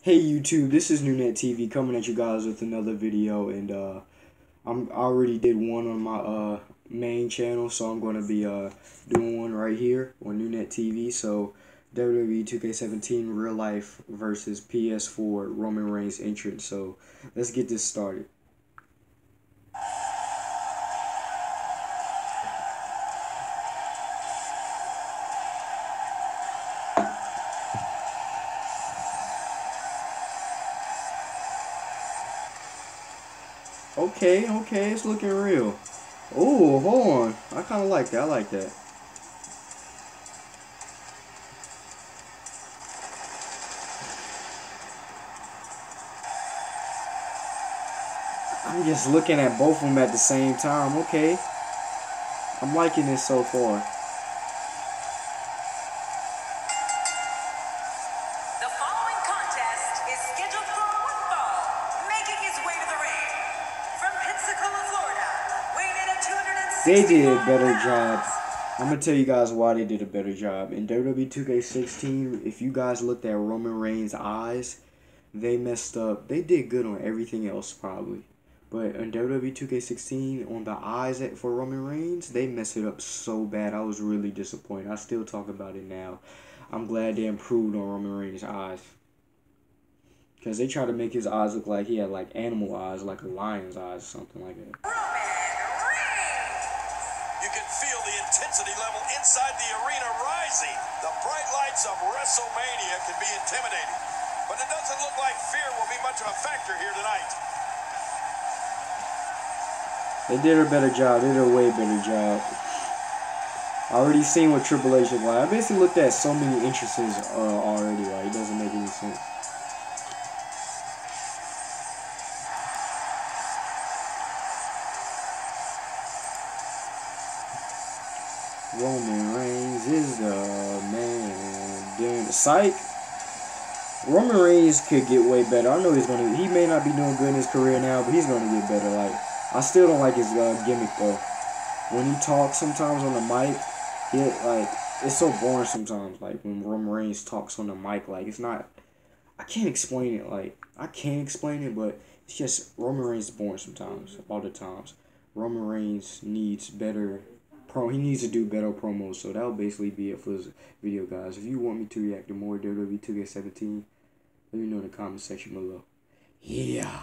Hey YouTube, this is NunetTV coming at you guys with another video and uh I'm I already did one on my uh main channel so I'm gonna be uh doing one right here on NunetTV so WWE 2K17 real life versus PS4 Roman Reigns entrance so let's get this started. Okay, okay, it's looking real. Oh, hold on. I kind of like that. I like that. I'm just looking at both of them at the same time. Okay. I'm liking this so far. They did a better job. I'm gonna tell you guys why they did a better job. In WWE 2K16, if you guys looked at Roman Reigns' eyes, they messed up. They did good on everything else probably. But in WWE 2K16, on the eyes for Roman Reigns, they messed it up so bad. I was really disappointed. I still talk about it now. I'm glad they improved on Roman Reigns' eyes. Because they tried to make his eyes look like he had like animal eyes, like a lion's eyes, something like that. Intensity level inside the arena rising. The bright lights of WrestleMania can be intimidating, but it doesn't look like fear will be much of a factor here tonight. They did a better job. They did a way better job. I already seen what Triple H looked like. I basically looked at so many entrances uh, already. Like it doesn't make any sense. Roman Reigns is the man. During the psych, Roman Reigns could get way better. I know he's gonna. He may not be doing good in his career now, but he's gonna get better. Like I still don't like his uh, gimmick though. When he talks sometimes on the mic, he like it's so boring sometimes. Like when Roman Reigns talks on the mic, like it's not. I can't explain it. Like I can't explain it, but it's just Roman Reigns is boring sometimes. All the times, Roman Reigns needs better pro. He needs to do better promos. So that'll basically be it for this video, guys. If you want me to react to more WWE 2K17, let me know in the comment section below. Yeah.